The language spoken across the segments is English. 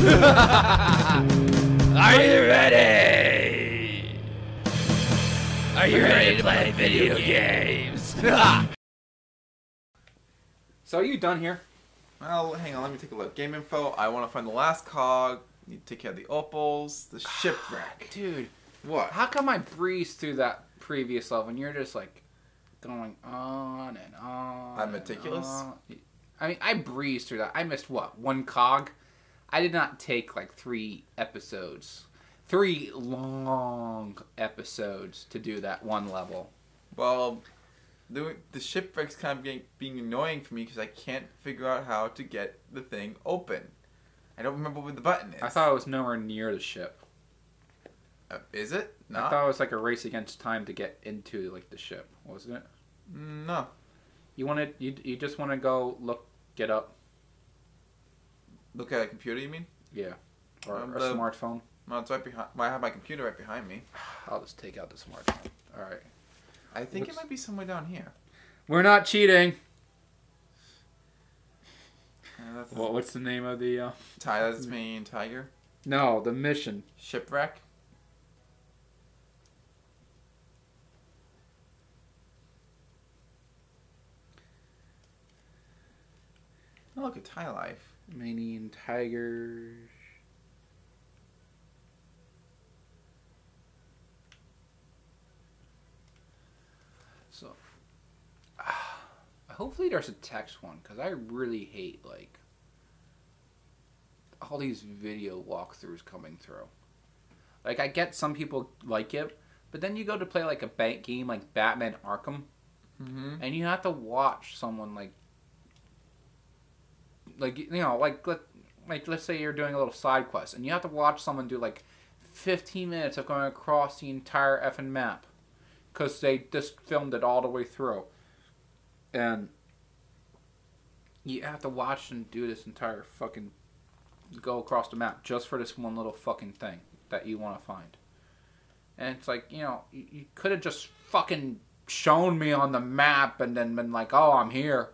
Are you ready? Are you ready to play video games? So are you done here? Well, hang on, let me take a look. Game info. I want to find the last cog. Need to take care of the opals. The ah, shipwreck. Dude, What? how come I breezed through that previous level and you're just like going on and on? I'm meticulous? on? I mean, I breezed through that. I missed what? One cog? I did not take like three episodes. Three long episodes to do that one level. Well, the the shipwreck's kind of getting, being annoying for me because I can't figure out how to get the thing open. I don't remember where the button is. I thought it was nowhere near the ship. Uh, is it? No. I thought it was like a race against time to get into like the ship, wasn't it? Mm, no. You wanted you you just want to go look get up, Look at a computer. You mean? yeah, or Um, a the- smartphone. Well, it's right behind. Well, I have my computer right behind me. I'll just take out the smartphone. All right, I think What's- it might be somewhere down here. we're not cheating. Uh, What what's the name of the? Uh... Ty, that's main tiger. No, the mission. Shipwreck. Oh, look at Thai life. Manian Tigers. So, hopefully there's a text one because I really hate like all these video walkthroughs coming through. Like I get some people like it, but then you go to play like a bank game like Batman Arkham, Mm-hmm. and you have to watch someone like like you know like let like let's say you're doing a little side quest and you have to watch someone do like 15 minutes of going across the entire effing map because they just filmed it all the way through. And you have to watch and do this entire fucking go across the map just for this one little fucking thing that you want to find. And it's like you know you, you could have just fucking shown me on the map and then been like oh i'm here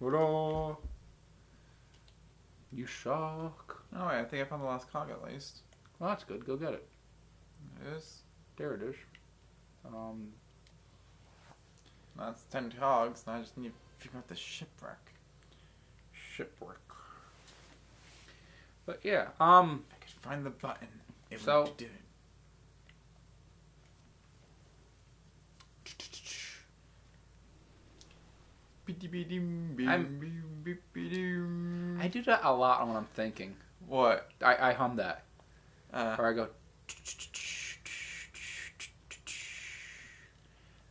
Ta-da. You shock. Oh, wait, I think I found the last cog at least. Well, that's good. Go get it. It is. There it is. Um, That's ten cogs. Now I just need to figure out the shipwreck. shipwreck. But yeah, um, If I could find the button, it So- would do it. I do that a lot when I'm thinking. What? I, I hum that. Uh, Or I go.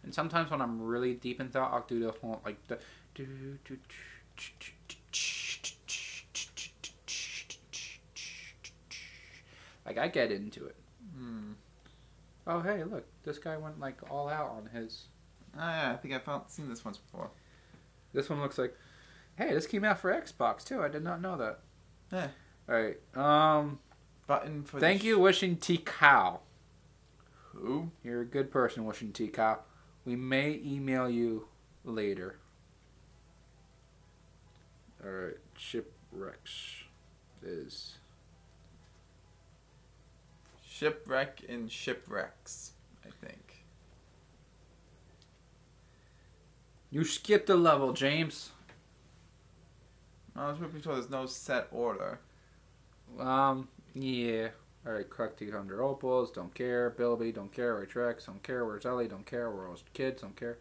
And sometimes when I'm really deep in thought, I'll do the whole, like the. Like I get into it. hmm. Oh hey, look, this guy went like all out on his. Ah, yeah, I think I've seen this once before. This one looks like. Hey, this came out for Xbox too. I did not know that. Yeah. All right. Um. Button for Thank you, wishing T cow. Who? You're a good person, wishing T cow. We may email you later. All right. Shipwrecks is. Shipwreck and shipwrecks, I think. You skipped a level, James. I was pretty sure there's no set order. Um. Yeah. All right. Collect 200 opals. Don't care. Bilby. Don't care. Right Rex, Don't care. Where's Ellie? Don't care. Where else kids? Don't care.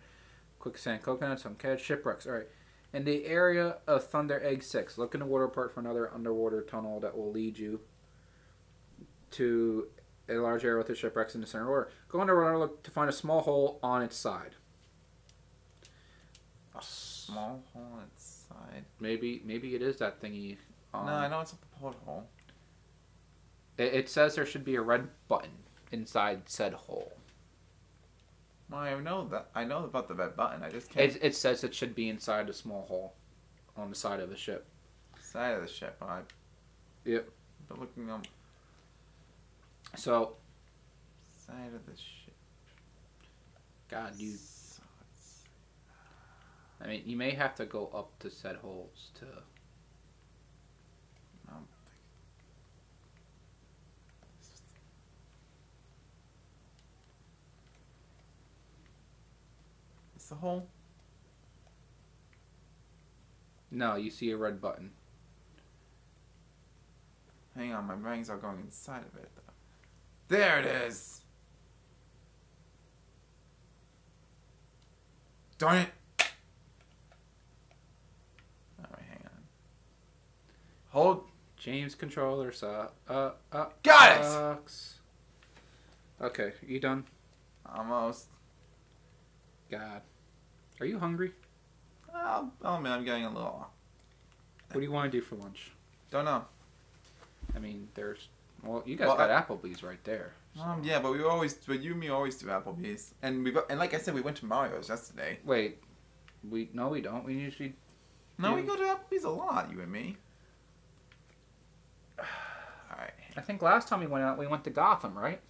Quicksand coconuts. Don't care. Shipwrecks. All right. In the area of Thunder Egg 6, look in the water part for another underwater tunnel that will lead you to a large area with the shipwrecks in the center order. Go underwater look to find a small hole on its side. A small hole inside. Maybe maybe it is that thingy. Um, no, I know it's a porthole. it, it says there should be a red button inside said hole. Well, I know that. I know about the red button. I just can't It, it says it should be inside a small hole on the side of the ship. side of the ship. I. Yep. But looking up. So, side of the ship. God, you. I mean, you may have to go up to set holes to... It's a hole? No, you see a red button. Hang on, my brains are going inside of it, though. There it is! Darn it! Hold. James controller saw. Uh, uh. Got it! Okay, you done? Almost. God. Are you hungry? Oh, oh man, I'm getting a little. What do you want to do for lunch? Don't know. I mean, there's. Well, you guys Well, got I- Applebee's right there. Um, yeah, but we always, but you and me always do Applebee's, and we and like I said, we went to Mario's yesterday. Wait, we no, we don't. We usually. No, we go to Applebee's a lot, you and me. All right. I think last time we went out, we went to Gotham, right?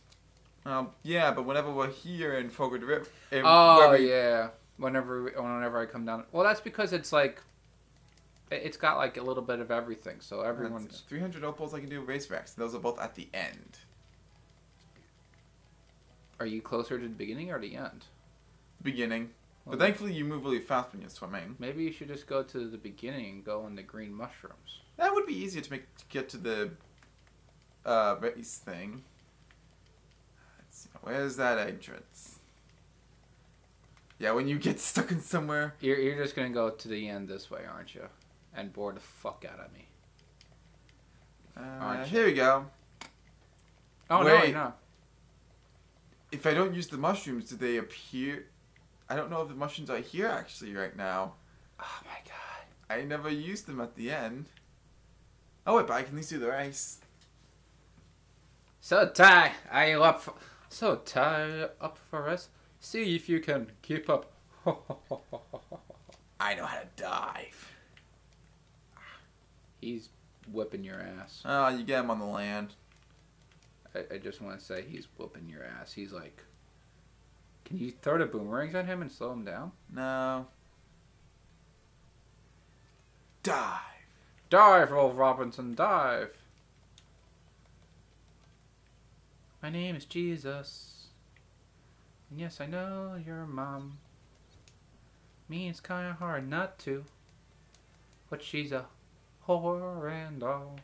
Um, yeah, but whenever we're here in Fogo de in- Oh we- yeah. Whenever whenever I come down, well, that's because it's like, it- it's got like a little bit of everything, so everyone's. 300 opals I can do racetracks. Those are both at the end. Are you closer to the beginning or the end? Beginning. Well, But thankfully you move really fast when you're swimming. Maybe you should just go to the beginning and go on the green mushrooms. That would be easier to make to get to the uh race thing. Let's see, where's that entrance? Yeah, when you get stuck in somewhere. You're you're just gonna go to the end this way, aren't you? And bore the fuck out of me. Uh, here we go. Oh no, Wait. no. If I don't use the mushrooms, do they appear? I don't know if the mushrooms are here actually right now. Oh my god. I never used them at the end. Oh wait, but I can at least do the race. So Ty, are you up for? So Ty, up for us? See if you can keep up. I know how to dive. He's whipping your ass. Oh, you get him on the land. I, I just want to say he's whooping your ass. He's like, can you throw the boomerangs at him and slow him down? No. Dive. Dive, Rolf Robinson, dive. My name is Jesus. And yes, I know your mom. Me, it's kind of hard not to. But she's a whore and all.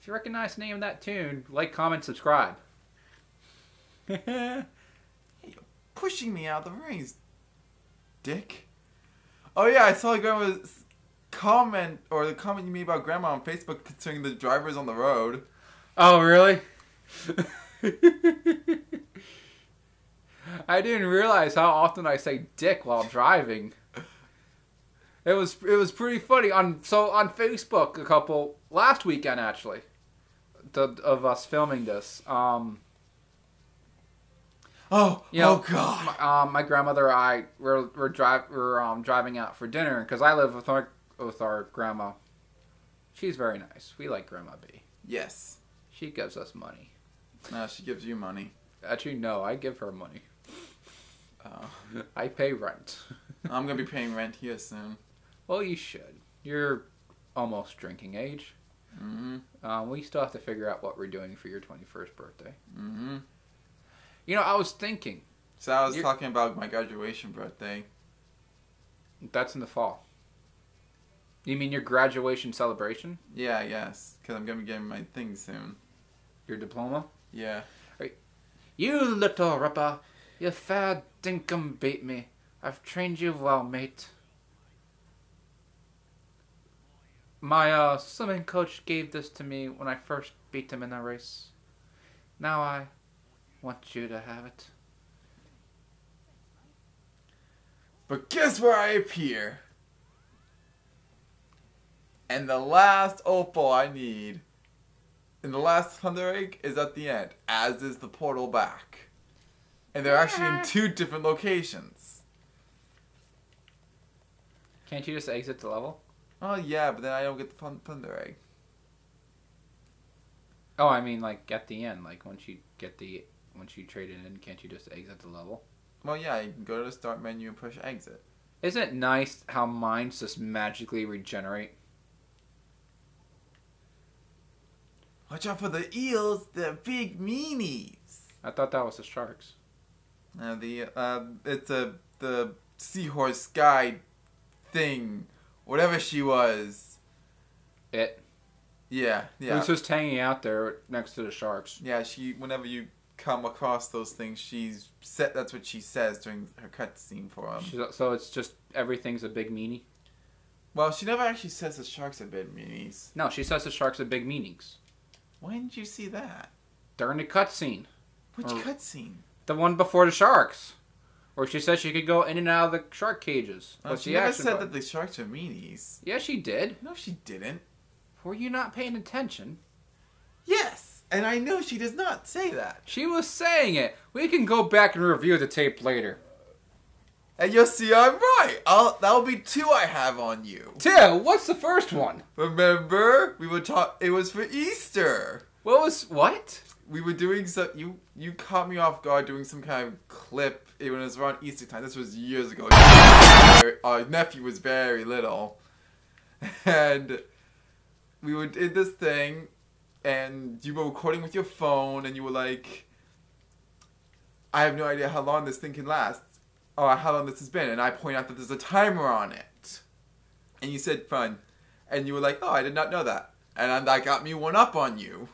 If you recognize the name of that tune, like, comment, subscribe. You're pushing me out of the rings. Dick. Oh yeah, I saw grandma's comment or the comment you made about grandma on Facebook concerning the drivers on the road. Oh, really? I didn't realize how often I say dick while driving. It was it was pretty funny on so on Facebook a couple last weekend actually, the, of us filming this. Um, Oh, you know, oh god. My, um, my grandmother and I were were drive we're um, driving out for dinner because I live with our with our grandma. She's very nice. We like Grandma B. Yes. She gives us money. No, she gives you money. Actually, no, I give her money. Oh. I pay rent. I'm gonna be paying rent here soon. well, you should. You're almost drinking age. Mm-hmm. Um, we still have to figure out what we're doing for your 21st birthday. Mm-hmm. You know, I was thinking So I was You're- talking about my graduation birthday. that's in the fall. You mean your graduation celebration? Yeah, yes, because I'm gonna be getting my thing soon. Your diploma? Yeah. You little ripper, you fair dinkum beat me. I've trained you well, mate. My uh, swimming coach gave this to me when I first beat him in a race. Now I want you to have it. But guess where I appear? And the last opal I need, and the last thunder egg is at the end, as is the portal back. And they're actually in two different locations. Can't you just exit the level? Oh yeah, but then I don't get the thunder egg. Oh, I mean, like at the end, like once you get the once you trade it in, can't you just exit the level? Well, yeah, you can go to the start menu and push exit. Isn't it nice how mines just magically regenerate? Watch out for the eels, they're big meanies. I thought that was the sharks. Uh, the uh, it's a the seahorse guy thing, whatever she was. It. Yeah, It yeah, was just hanging out there next to the sharks. yeah. She whenever you come across those things, she's set. That's what she says during her cutscene for him. She's- So it's just everything's a big meanie. Well, she never actually says the sharks are big meanies. No, she says the sharks are big meanings. When did you see that? During the cutscene, Which cutscene? the one before the sharks, where she said she could go in and out of the shark cages. Oh, But she never said button- that the sharks are meanies. Yeah, she did. No, she didn't. Were you not paying attention? Yes, and I know she does not say that. She was saying it. We can go back and review the tape later. And you'll see I'm right. I'll, that'll be two I have on you. Till, what's the first one? Remember, we were talk. It was for Easter. What was what? We were doing some. You you caught me off guard doing some kind of clip. It was around Easter time. This was years ago. Our nephew was very little, and we were did this thing, and you were recording with your phone, and you were like, "I have no idea how long this thing can last, or how long this has been," and I point out that there's a timer on it, and you said fun, and you were like, "Oh, I did not know that," and that got me one up on you.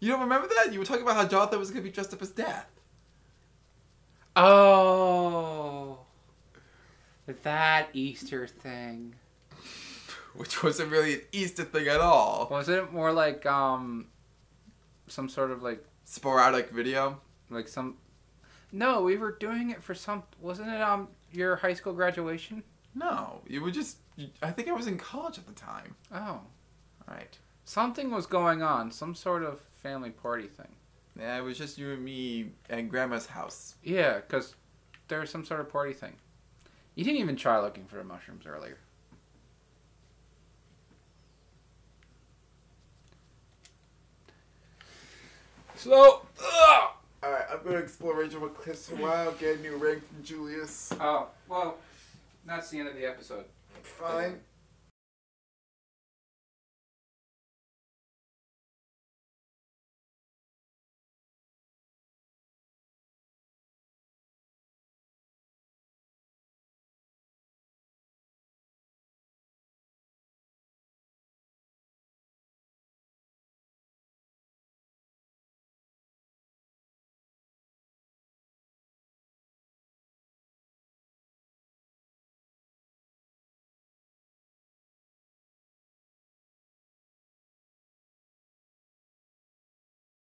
You don't remember that? You were talking about how Jonathan was gonna be dressed up as Death. Oh, that Easter thing. Which wasn't really an Easter thing at all. Was it more like um, some sort of like Sporadic video. like some? No, we were doing it for some. Wasn't it um your high school graduation? No, you were just. I think I was in college at the time. Oh, Right. something was going on. Some sort of family party thing. Yeah, it was just you and me and Grandma's house. Yeah, because there was some sort of party thing. You didn't even try looking for the mushrooms earlier. So, ugh! Alright, I'm gonna explore Rainbow Cliffs for a while, get a new ring from Julius. oh well, that's the end of the episode. Fine.